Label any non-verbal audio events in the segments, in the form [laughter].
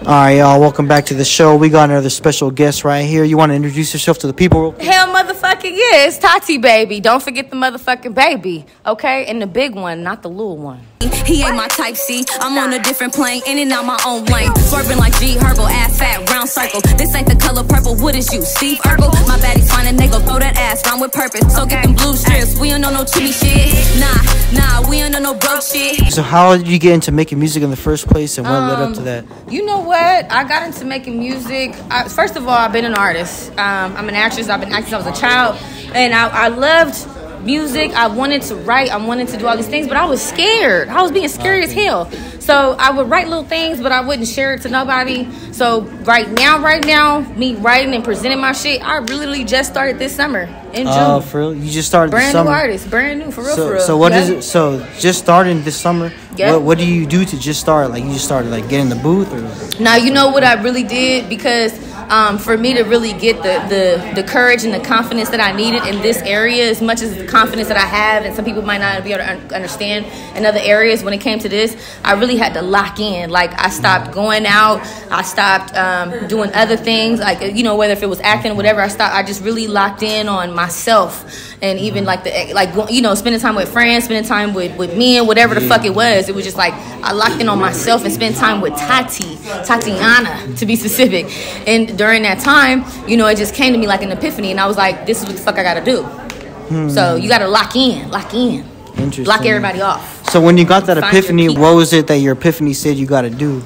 All right, y'all. Welcome back to the show. We got another special guest right here. You want to introduce yourself to the people? Hell motherfucking yeah, it's Tati baby. Don't forget the motherfucking baby, okay? And the big one, not the little one. He ain't my type C. I'm on a different plane, in and out my own lane. Swerving like G Herbo, ass fat, round circle. This ain't the color purple. What is you, Steve Urkel? My baddie's fine and they gon' throw that ass round with purpose. So get them blue strips. We don't know no chimney shit. Nah, nah, we don't know no broke shit. So, how did you get into making music in the first place, and what led up to that? You know what? I got into making music. I, first of all, I've been an artist. Um, I'm an actress. I've been acting since I was a child, and I, I loved music. I wanted to write. I wanted to do all these things, but I was scared. I was being scared as hell. So I would write little things, but I wouldn't share it to nobody. So right now, right now, me writing and presenting my shit, I really just started this summer in uh, June. Oh, for real? You just started brand new artist, brand new for real, So, for real. so what Yeah. is it? So, just starting this summer. Yeah. What, what do you do to just start? Like, you just started like getting the booth, or Now you know what I really did because um, for me to really get the, the the courage and the confidence that I needed in this area, as much as the confidence that I have, and some people might not be able to un- understand in other areas. When it came to this, I really had to lock in. Like I stopped going out, I stopped um, doing other things, like you know whether if it was acting, whatever. I stopped. I just really locked in on myself. And even mm-hmm. like the like you know spending time with friends, spending time with with men, whatever the fuck it was, it was just like I locked in on myself and spent time with Tati, Tatiana to be specific. And during that time, you know, it just came to me like an epiphany, and I was like, this is what the fuck I gotta do. Hmm. So you gotta lock in, lock in, Interesting. lock everybody off. So, when you got that Find epiphany, what was it that your epiphany said you got to do?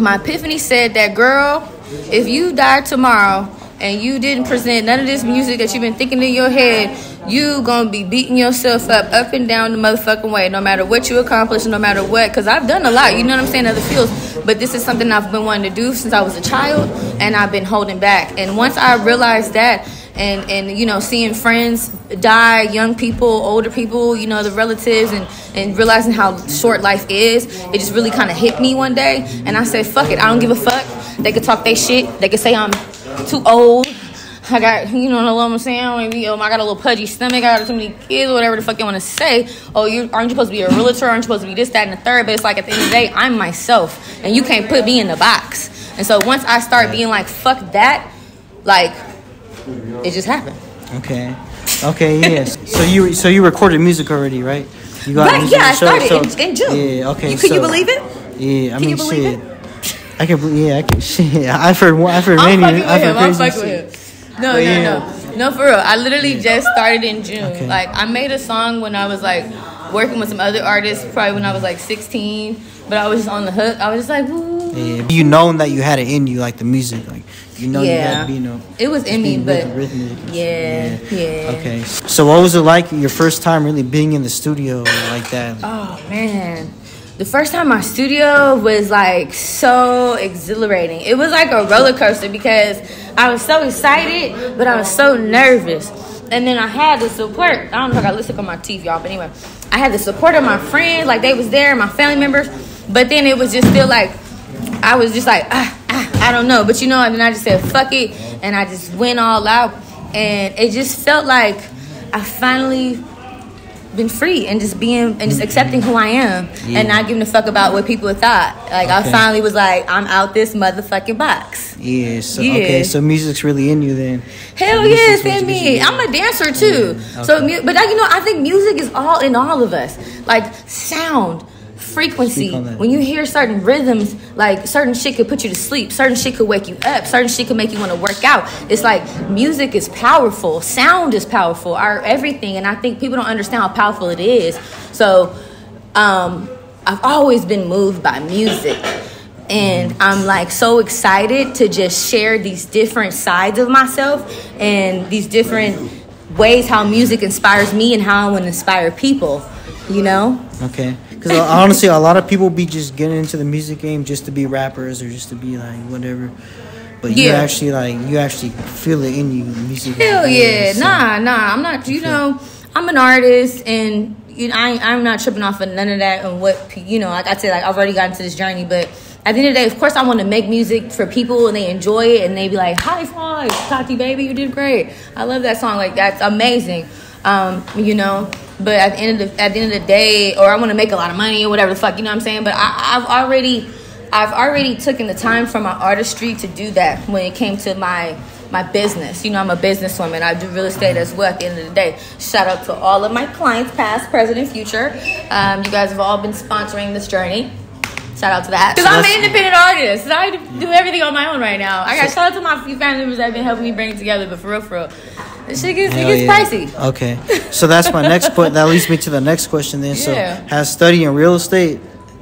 My epiphany said that, girl, if you die tomorrow and you didn't present none of this music that you've been thinking in your head, you gonna be beating yourself up up and down the motherfucking way, no matter what you accomplish, no matter what. Because I've done a lot, you know what I'm saying, other fields. But this is something I've been wanting to do since I was a child, and I've been holding back. And once I realized that, and and you know seeing friends die young people older people you know the relatives and and realizing how short life is it just really kind of hit me one day and i said fuck it i don't give a fuck they could talk their shit they could say i'm too old I got, you know what I'm saying? Maybe, um, I got a little pudgy stomach. I got too many kids, whatever the fuck you want to say. Oh, you aren't you supposed to be a realtor? Aren't you supposed to be this, that, and the third? But it's like at the end of the day, I'm myself, and you can't put me in the box. And so once I start being like, fuck that, like, it just happened. Okay. Okay. Yes. so you so you recorded music already, right? You got Right, yeah, I started so- in- in June. Yeah. Okay. You- can you believe it? Yeah. I Can mean, you believe shit. I can. Yeah. I can. [laughs] Shit. I've heard. one- I've heard I'm many. I've heard him. I'm crazy fucking shit. with him. No, But no, yeah. no, no, for real. I literally just started in June. Okay. Like I made a song when I was like working with some other artists, probably when I was like 16. But I was just on the hook. I was just like, woo. Yeah. You known that you had it in you, like the music, like you know you Yeah. had, you know. It was in me, but rhythm- rhythmic and yeah, yeah. Okay. So what was it like your first time really being in the studio like that? Oh man. The first time my studio was like so exhilarating. It was like a roller coaster because I was so excited, but I was so nervous. And then I had the support. I don't know if I got lipstick on my teeth, y'all, but anyway, I had the support of my friends, like they was there, my family members. But then it was just still like I was just like ah, ah, I don't know. But you know, and then I just said fuck it, and I just went all out, and it just felt like I finally been free and just being and just accepting who I am Yeah. and not giving a fuck about what people thought. Like I finally was like, I'm out this motherfucking box. Yeah. So Yeah. okay. So music's really in you then. Hell So music's yes, what in me. I'm a dancer too. Yeah, So, okay. mu- but like, you know, I think music is all in all of us. Like sound, frequency. Speak on that. When you hear certain rhythms, like certain shit could put you to sleep. Certain shit could wake you up. Certain shit could make you want to work out. It's like music is powerful. Sound is powerful. Our everything, and I think people don't understand how powerful it is. So, um, I've always been moved by music. And I'm like so excited to just share these different sides of myself and these different ways how music inspires me and how I want to inspire people, you know? Okay. Because uh, honestly, a lot of people be just getting into the music game just to be rappers or just to be like whatever. But you actually like you actually feel it in you. Music. Hell yeah. so- Nah, nah. I'm not, you know, I'm an artist and you know, I, I'm not tripping off of none of that and what, you know, like I said, like I've already gotten to this journey, but at the end of the day, of course, I want to make music for people and they enjoy it and they be like, high five, Tati baby, you did great. I love that song. Like, that's amazing. Um, you know, but at the end of the, at the end of the day, or I want to make a lot of money or whatever the fuck, you know what I'm saying? But I, I've already, I've already taken the time from my artistry to do that when it came to my my business. You know, I'm a businesswoman. I do real estate as well. At the end of the day, shout out to all of my clients, past, present, and future. Um, you guys have all been sponsoring this journey. Shout out to that. Because So I'm an independent artist. I do everything on my own right now. I got shout out to my few family members that have been helping me bring it together. But for real, for real, shit gets, it gets yeah. pricey. Okay, so that's my next point. That leads me to the next question. Then, so Yeah. has studying real estate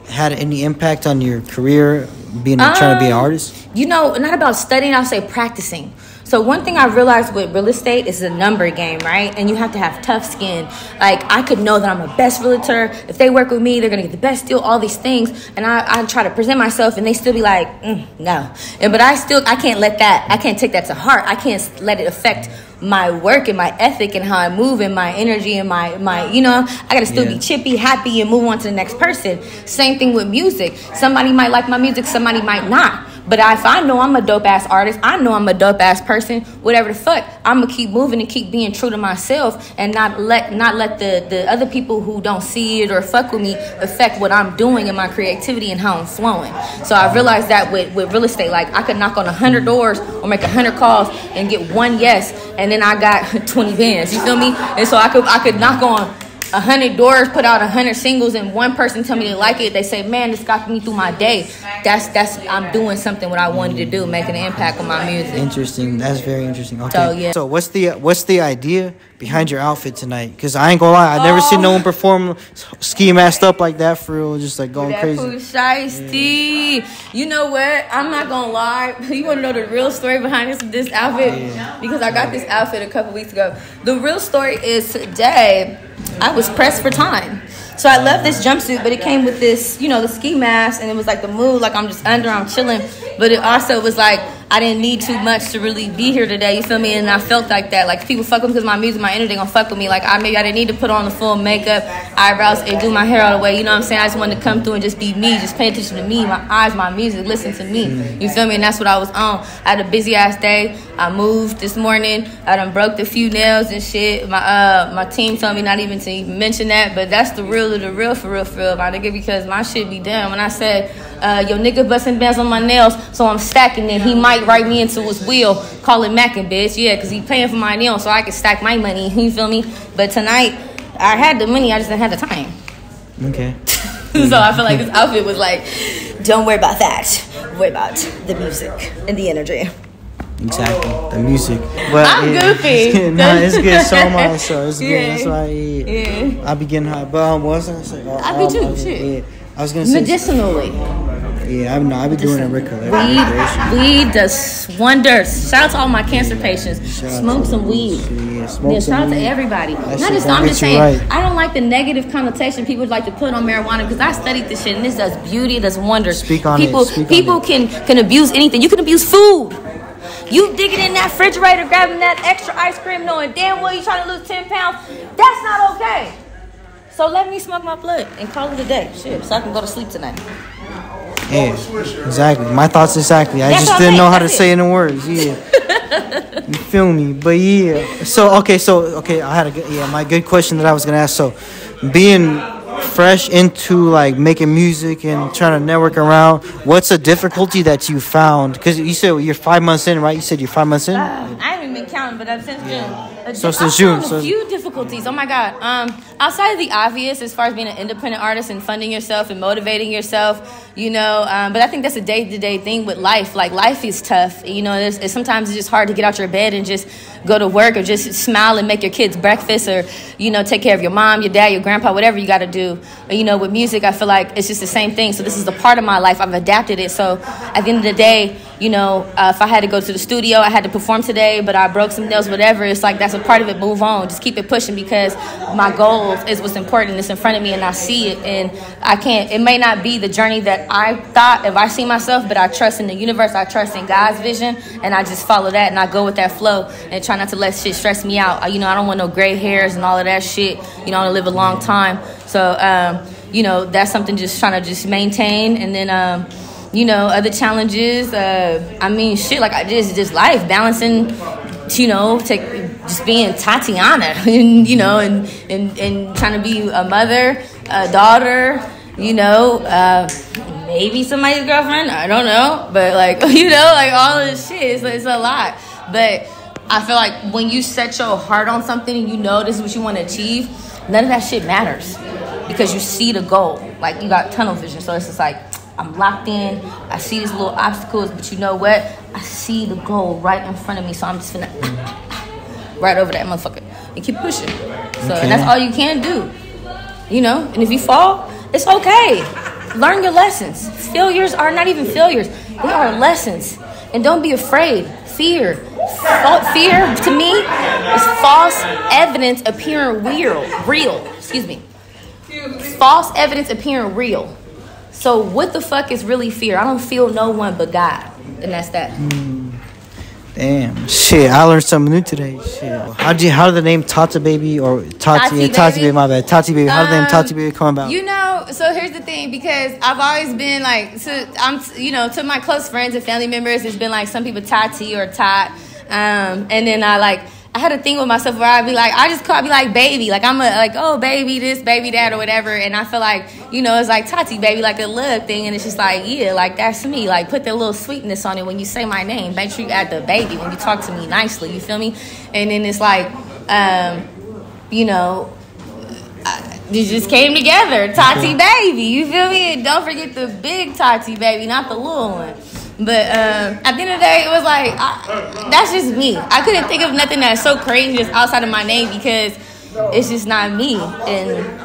had any impact on your career, being trying to be an Um, artist? You know, not about studying, I'll say practicing. So one thing I realized with real estate is a number game, right? And you have to have tough skin. Like I could know that I'm a best realtor. If they work with me, they're gonna get the best deal. All these things, and I, I try to present myself, and they still be like, mm, no. And but I still I can't let that. I can't take that to heart. I can't let it affect my work and my ethic and how I move and my energy and my my you know I gotta still Yeah. be chippy, happy, and move on to the next person. Same thing with music. Somebody might like my music, somebody might not. But if I know I'm a dope ass artist, I know I'm a dope ass person. Whatever the fuck, I'm gonna keep moving and keep being true to myself and not let not let the the other people who don't see it or fuck with me affect what I'm doing and my creativity and how I'm flowing. So I realized that with with real estate, like I could knock on a hundred doors or make a hundred calls and get one yes, and then I got [laughs] 20 bands. You feel me? And so I could I could knock on a hundred doors, put out a hundred singles, and one person tell me they like it. They say, "Man, this got me through my day." That's that's I'm doing something what I wanted to do, making an impact on my music. Interesting. That's very interesting. Okay. So, yeah. So what's the what's the idea behind your outfit tonight? Because I ain't gonna lie, I've never seen no Oh. one perform ski masked up like that for real, just like going That crazy. Pooh Shiesty. You know what? I'm not gonna lie. [laughs] You wanna know the real story behind this this outfit? Yeah. Because I got this outfit a couple weeks ago. The real story is today I was pressed for time. So I love this jumpsuit, but it came with this, you know, the ski mask, and it was like the mood, like I'm just under, I'm chilling. But it also was like I didn't need too much to really be here today. You feel me? And I felt like that. Like people fuck with me because my music, my energy, they gonna fuck with me. Like I maybe I didn't need to put on the full makeup, eyebrows, and do my hair all the way. You know what I'm saying? I just wanted to come through and just be me, just pay attention to me, my eyes, my music, listen to me. You feel me? And that's what I was on. I had a busy ass day. I moved this morning. I done broke a few nails and shit. My uh my team told me not even to even mention that, but that's the real of the real for real for real, my nigga, because my shit be done. When I said uh, your nigga busting bands on my nails, so I'm stacking it. He might write me into his wheel, call it macking, bitch. Yeah, because he paying for my nails, so I can stack my money. [laughs] You feel me? But tonight, I had the money, I just didn't have the time. Okay. [laughs] so I feel like this outfit was like, don't worry about that. Worry about the music and the energy. Exactly. The music. But I'm goofy. [laughs] nah, it's good. So I. So it's good. Yeah. That's why yeah. Yeah. I be getting high. But um, what was I gonna say? I be too, Um, shit. Yeah. I was gonna say. Medicinally. Yeah, I know. I be doing it regularly. Weed, weed does wonders. Shout out to all my cancer patients. Shout Smoke some weed. Yeah, smoke Yeah, some shout out to weed. everybody. That Not just I'm just saying. right. I don't like the negative connotation people like to put on marijuana because I studied this shit and this does beauty, it does wonders. Speak on it, people, on people it. can can abuse anything. You can abuse food. You digging in that refrigerator, grabbing that extra ice cream, knowing damn well you trying to lose ten pounds. That's not okay. So let me smoke my blood and call it a day. Shit, so I can go to sleep tonight. Yeah, exactly. My thoughts exactly. I That's just didn't know how to say it in words. Yeah. you feel me? But yeah. So okay, so okay, I had a good yeah, my good question that I was gonna ask. So being fresh into like making music and trying to network around, [laughs] what's a difficulty that you found? Because you said you're five months in, right? You said you're five months in. Uh, I haven't been counting, but I've since June. So I've since June, so- a few difficulties. Oh my god. Um, outside of the obvious, as far as being an independent artist and funding yourself and motivating yourself, you know. Um, but I think that's a day to day thing with life. Like life is tough. You know, it's, it's sometimes it's just hard to get out your bed and just go to work or just smile and make your kids breakfast or you know take care of your mom, your dad, your grandpa, whatever you got to do. You know, with music, I feel like it's just the same thing. So this is a part of my life. I've adapted it. So at the end of the day, you know, uh, if I had to go to the studio, I had to perform today, but I broke some nails, whatever. It's like that's a part of it. Move on, just keep it pushing because my goals is what's important. It's in front of me, and I see it, and I can't. It may not be the journey that I thought if I see myself, but I trust in the universe. I trust in God's vision, and I just follow that, and I go with that flow, and try not to let shit stress me out. You know, I don't want no gray hairs and all of that shit. You know, I want to live a long time. So, um, you know, that's something just trying to just maintain, and then. Um, you know, other challenges. Uh, I mean, shit, like I just just life balancing. You know, take just being Tatiana, [laughs] and you know, and and and trying to be a mother, a daughter. You know, uh, maybe somebody's girlfriend. I don't know, but like [laughs] you know, like all this shit, it's, it's a lot. But I feel like when you set your heart on something and you know this is what you want to achieve, none of that shit matters because you see the goal. Like you got tunnel vision, so it's just like I'm locked in. I see these little obstacles, but you know what? I see the goal right in front of me, so I'm just gonna [coughs] right over that motherfucker and keep pushing. So Okay. and that's all you can do. You know, and if you fall, it's okay. Learn your lessons. Failures are not even failures; they are lessons. And don't be afraid. Fear, fear to me is false evidence appearing real. Real, excuse me. False evidence appearing real. So what the fuck is really fear? I don't feel no one but God, and that's that. Damn. Shit, I learned something new today. Shit. How did you, how did the name Tata Baby or Tati Tati yeah, Tati Baby? Baby, my bad. Tati Baby. How did the name Um, Tati Baby come about? You know, so here's the thing because I've always been like, to, I'm, you know, to my close friends and family members, it's been like some people Tati or Tot, um, and then I like. I had a thing with myself where I'd be like, I just call I'd be like baby, like I'm a like oh baby this baby that or whatever, and I feel like you know it's like Tati baby like a love thing, and it's just like yeah like that's me, like put that little sweetness on it when you say my name, make sure you add the baby when you talk to me nicely, you feel me, and then it's like, um, you know, you just came together, Tati baby. You feel me? And don't forget the big Tati baby, not the little one. But um, at the end of the day, it was like I, that's just me. I couldn't think of nothing that's so crazy just outside of my name because it's just not me. And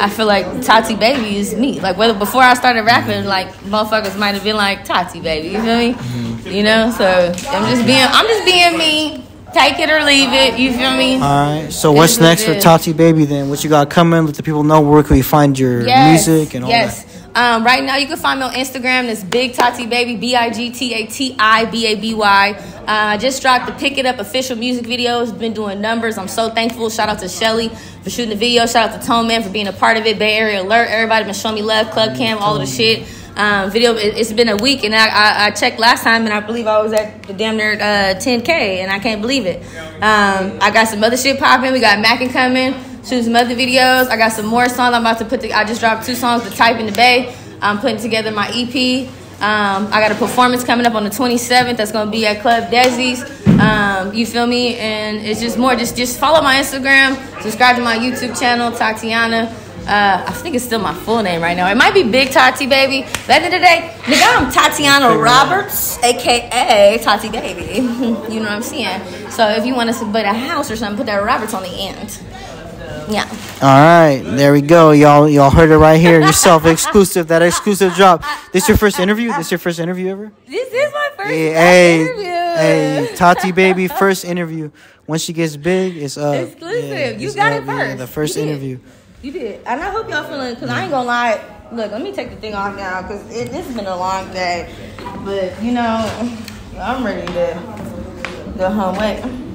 I feel like Tati baby is me. Like whether before I started rapping, like motherfuckers might have been like Tati baby. You feel me? You know. So I'm just being I'm just being me. Take it or leave it. You feel me? All right. So what's It is next for. Tati Baby then? What you got coming? Let the people know where can we find your music and all yes. that. Um, right now, you can find me on Instagram. That's Big Tati Baby, B I G T A T I B A B Y. Uh, just dropped the Pick It Up official music video. It's been doing numbers. I'm so thankful. Shout out to Shelly for shooting the video. Shout out to Tone Man for being a part of it. Bay Area Alert. Everybody been showing me love. Club Cam, all of the shit. Um, video. It, it's been a week, and I, I, I checked last time, and I believe I was at the damn near uh, 10k, and I can't believe it. Um, I got some other shit popping. We got Mackin coming. Shoot some other videos. I got some more songs. I'm about to put. The, I just dropped two songs "The type in the bay. I'm putting together my EP. Um, I got a performance coming up on the 27th. That's gonna be at Club Desi's. Um, you feel me? And it's just more. Just just follow my Instagram. Subscribe to my YouTube channel, Tatiana. Uh, I think it's still my full name right now. It might be Big Tati Baby. But at the end of the day, nigga, I'm Tatiana Roberts, aka Tati Baby. [laughs] you know what I'm saying? So if you want us to build a house or something, put that Roberts on the end. Yeah. All right, there we go. Y'all, y'all heard it right here. Yourself [laughs] exclusive. That exclusive drop. This your first interview? This your first interview ever? This is my first Hey, hey, interview. hey, Tati [laughs] baby, first interview. Once she gets big, it's uh Exclusive. You it's got up, it first. the first You interview. You did. And I hope y'all feeling, because I ain't gonna lie. Look, let me take the thing off now, because this has been a long day. But, you know, I'm ready to go home. Wait.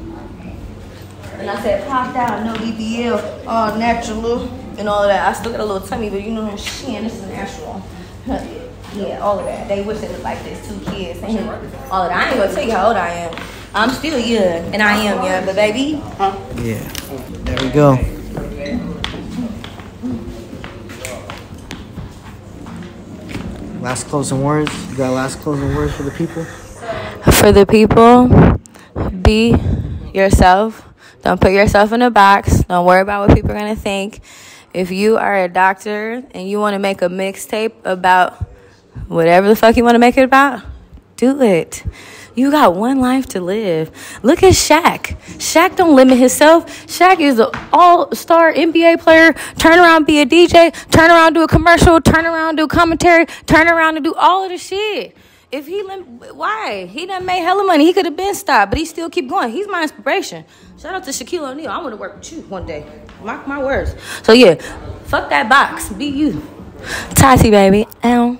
And I said, popped out, no BBL, all natural, and all of that. I still got a little tummy, but you know what I'm saying? This is natural. [laughs] Yeah, all of that. They wish it was like this. Two kids. and All of that. I ain't gonna tell you how old I am. I'm still young, and I am young, but baby, Yeah, there we go. Last closing words. You got last closing words for the people? for the people, be yourself. Don't put yourself in a box. Don't worry about what people are going to think. If you are a doctor and you want to make a mixtape about whatever the fuck you want to make it about, do it. You got one life to live. Look at Shaq. Shaq don't limit himself. Shaq is an all-star NBA player. Turn around, be a DJ. Turn around, do a commercial. Turn around, do commentary. Turn around and do all of the shit. If he lim- why he done made hella money, he could have been stopped, but he still keep going. He's my inspiration. Shout out to Shaquille O'Neal. I want to work with you one day. Mark my words. So yeah, fuck that box. Be you, Tati baby. Ow.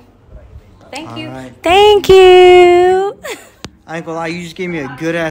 Thank you. All right. Thank you. I ain't gonna lie, you just gave me a good ass